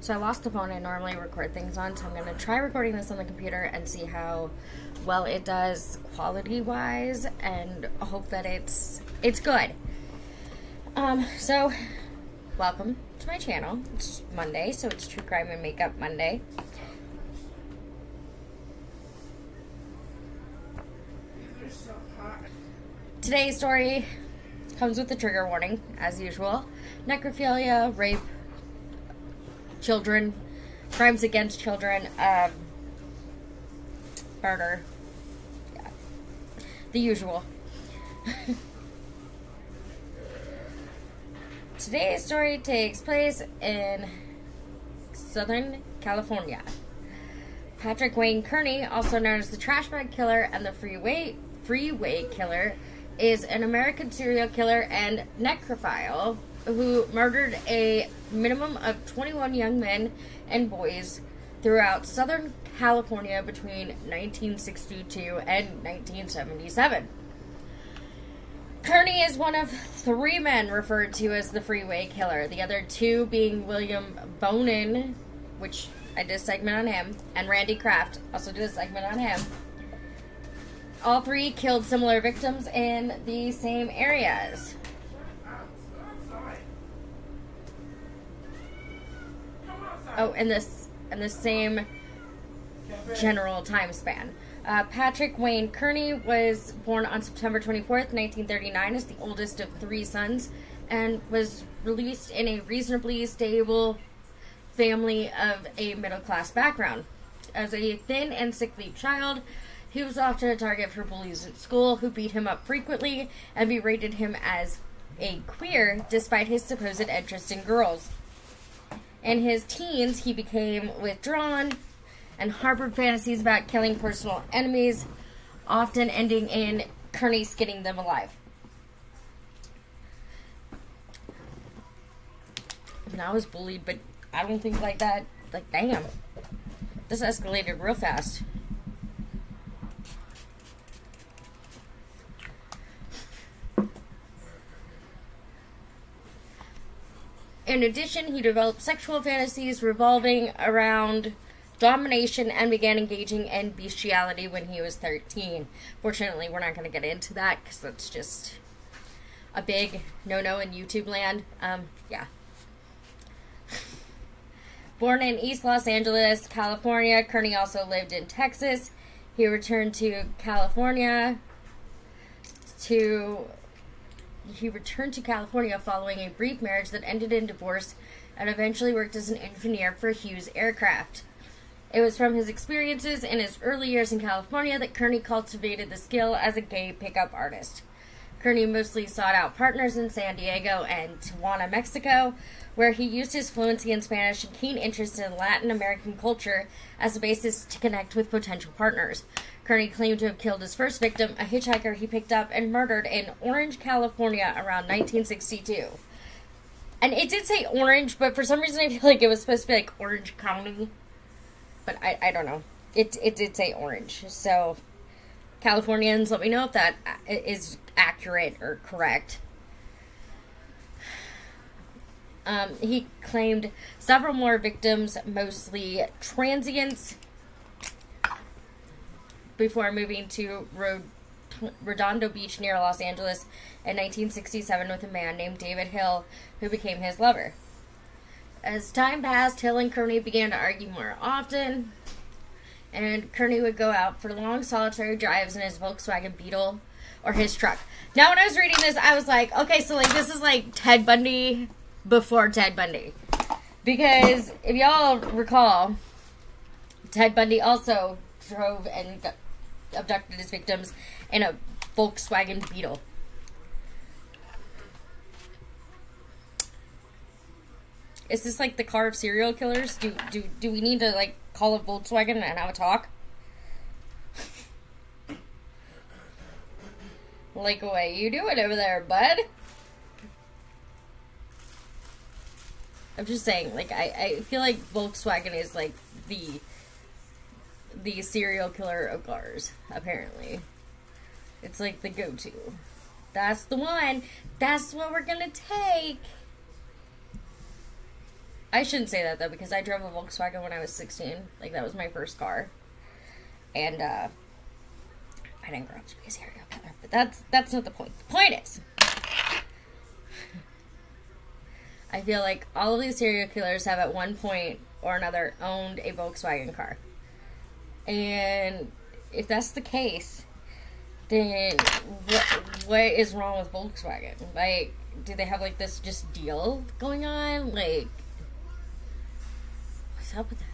So I lost the phone I normally record things on, so I'm gonna try recording this on the computer and see how well it does quality wise and hope that it's it's good. Um, so welcome to my channel. It's Monday, so it's True Crime and Makeup Monday. Today's story comes with a trigger warning, as usual. Necrophilia, rape, children, crimes against children, um, murder. Yeah. The usual. Today's story takes place in Southern California. Patrick Wayne Kearney, also known as the Trash Bag Killer and the Freeway Freeway Killer, is an American serial killer and necrophile who murdered a minimum of 21 young men and boys throughout Southern California between 1962 and 1977. Kearney is one of three men referred to as the Freeway Killer, the other two being William Bonin, which I did a segment on him, and Randy Kraft, also did a segment on him. All three killed similar victims in the same areas. Oh, in this in the same general time span. Uh, Patrick Wayne Kearney was born on September 24th, 1939, as the oldest of three sons, and was released in a reasonably stable family of a middle class background. As a thin and sickly child, he was often a target for bullies at school who beat him up frequently and berated him as a queer despite his supposed interest in girls. In his teens, he became withdrawn and harbored fantasies about killing personal enemies, often ending in Kearney skinning them alive. And I was bullied, but I don't think like that. Like, damn. This escalated real fast. In addition, he developed sexual fantasies revolving around domination and began engaging in bestiality when he was 13. Fortunately, we're not going to get into that because that's just a big no no in YouTube land. Um, yeah. Born in East Los Angeles, California, Kearney also lived in Texas. He returned to California to he returned to California following a brief marriage that ended in divorce and eventually worked as an engineer for Hughes Aircraft. It was from his experiences in his early years in California that Kearney cultivated the skill as a gay pickup artist. Kearney mostly sought out partners in San Diego and Tijuana, Mexico, where he used his fluency in Spanish and keen interest in Latin American culture as a basis to connect with potential partners. Kearney claimed to have killed his first victim, a hitchhiker he picked up and murdered in Orange, California around 1962. And it did say Orange, but for some reason I feel like it was supposed to be like Orange County. But I, I don't know. It, it did say Orange. So, Californians, let me know if that uh, is accurate or correct. Um, he claimed several more victims, mostly transients before moving to Redondo Beach near Los Angeles in 1967 with a man named David Hill, who became his lover. As time passed, Hill and Kearney began to argue more often, and Kearney would go out for long solitary drives in his Volkswagen Beetle or his truck. Now, when I was reading this, I was like, okay, so like this is like Ted Bundy before Ted Bundy. Because if y'all recall, Ted Bundy also drove and abducted his victims in a Volkswagen Beetle. Is this like the car of serial killers? Do do do we need to like call a Volkswagen and have a talk? like what you doing over there, bud? I'm just saying, like I, I feel like Volkswagen is like the the serial killer of cars, apparently. It's like the go to. That's the one. That's what we're gonna take. I shouldn't say that though because I drove a Volkswagen when I was 16. Like that was my first car, and uh, I didn't grow up to be a serial killer. But that's that's not the point. The point is, I feel like all of these serial killers have at one point or another owned a Volkswagen car, and if that's the case, then what what is wrong with Volkswagen? Like, do they have like this just deal going on? Like, what's up with that?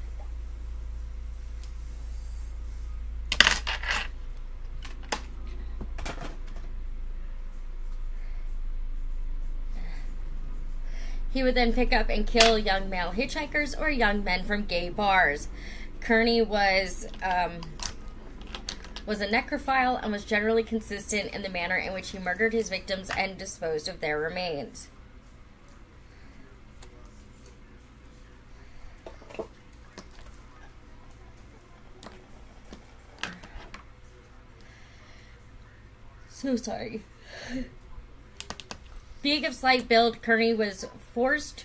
He would then pick up and kill young male hitchhikers or young men from gay bars. Kearney was um, was a necrophile and was generally consistent in the manner in which he murdered his victims and disposed of their remains. So sorry. Being of slight build, Kearney was forced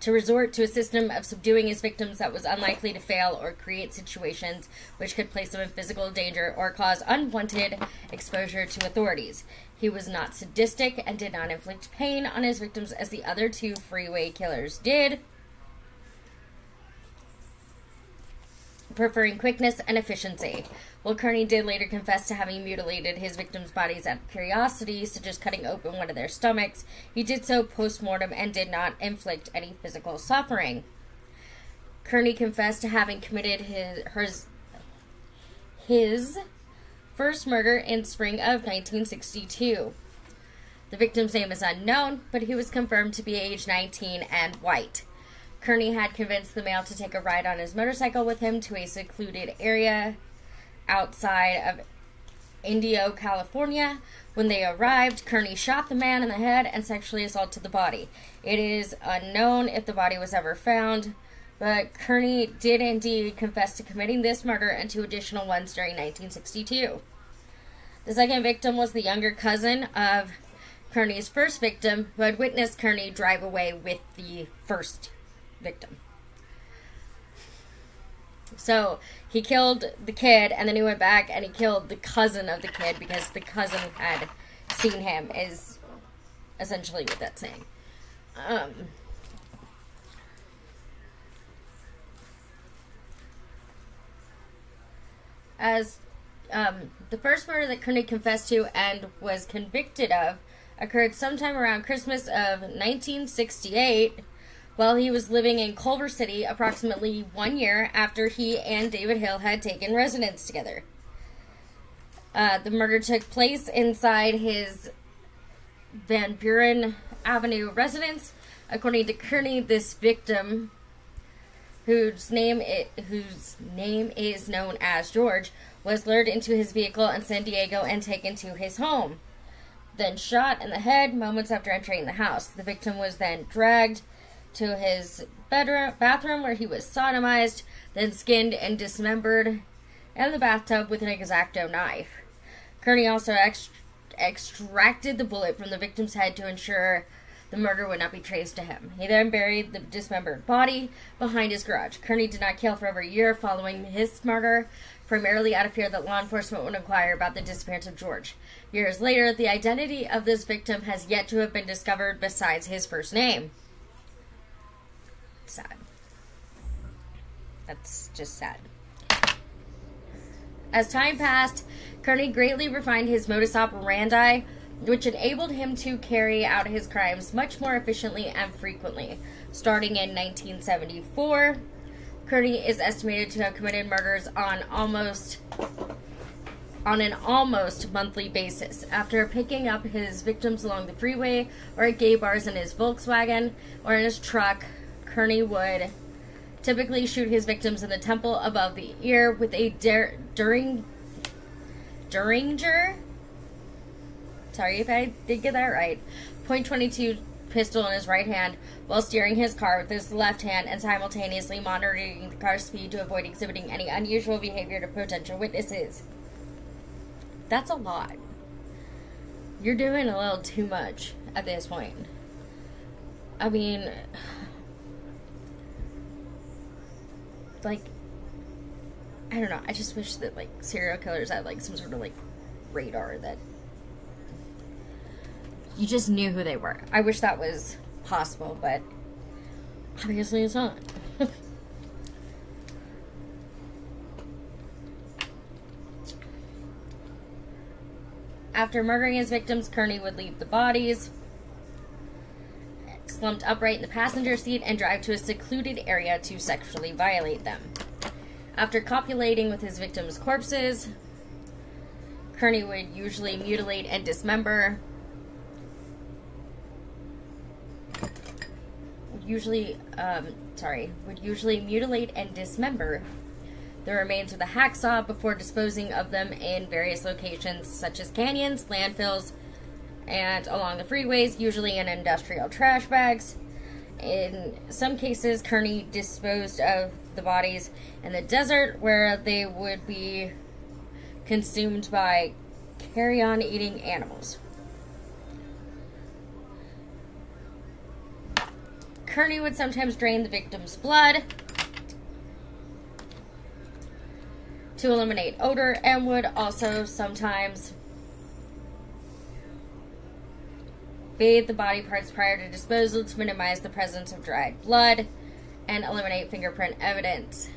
to resort to a system of subduing his victims that was unlikely to fail or create situations which could place them in physical danger or cause unwanted exposure to authorities. He was not sadistic and did not inflict pain on his victims as the other two freeway killers did. Preferring quickness and efficiency. While Kearney did later confess to having mutilated his victims' bodies out of curiosity, such as cutting open one of their stomachs, he did so post mortem and did not inflict any physical suffering. Kearney confessed to having committed his, his, his first murder in spring of 1962. The victim's name is unknown, but he was confirmed to be age 19 and white. Kearney had convinced the male to take a ride on his motorcycle with him to a secluded area outside of Indio, California. When they arrived, Kearney shot the man in the head and sexually assaulted the body. It is unknown if the body was ever found, but Kearney did indeed confess to committing this murder and two additional ones during 1962. The second victim was the younger cousin of Kearney's first victim, who had witnessed Kearney drive away with the first victim. So he killed the kid, and then he went back and he killed the cousin of the kid because the cousin had seen him. Is essentially what that's saying. Um, as um, the first murder that Kearney confessed to and was convicted of occurred sometime around Christmas of 1968 while he was living in Culver City approximately one year after he and David Hill had taken residence together. Uh, the murder took place inside his Van Buren Avenue residence. According to Kearney, this victim, whose name it, whose name is known as George, was lured into his vehicle in San Diego and taken to his home. Then shot in the head moments after entering the house. The victim was then dragged to his bedroom bathroom where he was sodomized, then skinned and dismembered in the bathtub with an X-Acto knife. Kearney also ext- extracted the bullet from the victim's head to ensure the murder would not be traced to him. He then buried the dismembered body behind his garage. Kearney did not kill for over a year following his murder, primarily out of fear that law enforcement would inquire about the disappearance of George. Years later, the identity of this victim has yet to have been discovered besides his first name sad. That's just sad. As time passed, Kearney greatly refined his modus operandi, which enabled him to carry out his crimes much more efficiently and frequently. Starting in 1974, Kearney is estimated to have committed murders on almost on an almost monthly basis. After picking up his victims along the freeway or at gay bars in his Volkswagen or in his truck, Kearney would typically shoot his victims in the temple above the ear with a der- during Derringer. Sorry if I did get that right. Point twenty two pistol in his right hand while steering his car with his left hand and simultaneously monitoring the car's speed to avoid exhibiting any unusual behavior to potential witnesses. That's a lot. You're doing a little too much at this point. I mean, like I don't know. I just wish that like serial killers had like some sort of like radar that you just knew who they were. I wish that was possible, but obviously it's not. After murdering his victims, Kearney would leave the bodies, slumped upright in the passenger seat, and drive to a secluded area to sexually violate them. After copulating with his victims' corpses, Kearney would usually mutilate and dismember. Usually, um, sorry, would usually mutilate and dismember the remains with a hacksaw before disposing of them in various locations such as canyons, landfills, and along the freeways, usually in industrial trash bags. In some cases, Kearney disposed of the bodies in the desert where they would be consumed by carrion eating animals. Kearney would sometimes drain the victim's blood to eliminate odor and would also sometimes bathe the body parts prior to disposal to minimize the presence of dried blood and eliminate fingerprint evidence.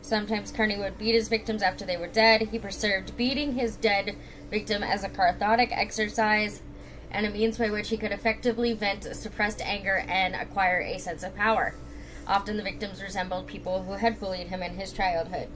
Sometimes Kearney would beat his victims after they were dead. He preserved beating his dead victim as a cathartic exercise and a means by which he could effectively vent suppressed anger and acquire a sense of power. Often the victims resembled people who had bullied him in his childhood.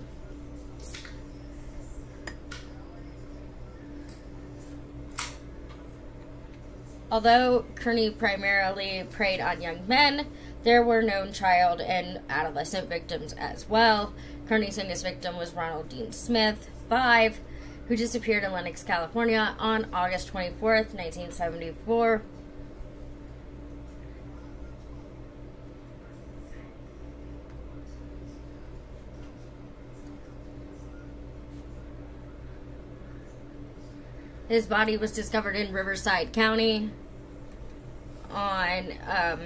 Although Kearney primarily preyed on young men, there were known child and adolescent victims as well. Kearney's youngest victim was Ronald Dean Smith, five, who disappeared in Lennox, California on August 24th, 1974. His body was discovered in Riverside County on um,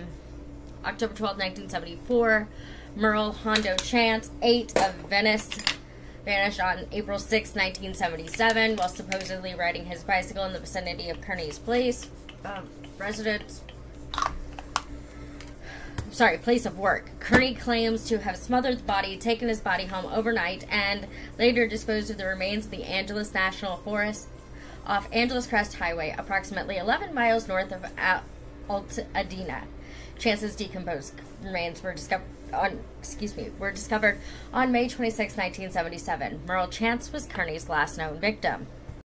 October 12, 1974. Merle Hondo Chance, 8 of Venice, vanished on April 6, 1977, while supposedly riding his bicycle in the vicinity of Kearney's place. Uh, residence. Sorry, place of work. Kearney claims to have smothered the body, taken his body home overnight, and later disposed of the remains in the Angeles National Forest off Angeles Crest Highway, approximately 11 miles north of Altadena. Chance's decomposed remains were discovered on excuse me were discovered on May 26, 1977. Merle Chance was Kearney's last known victim.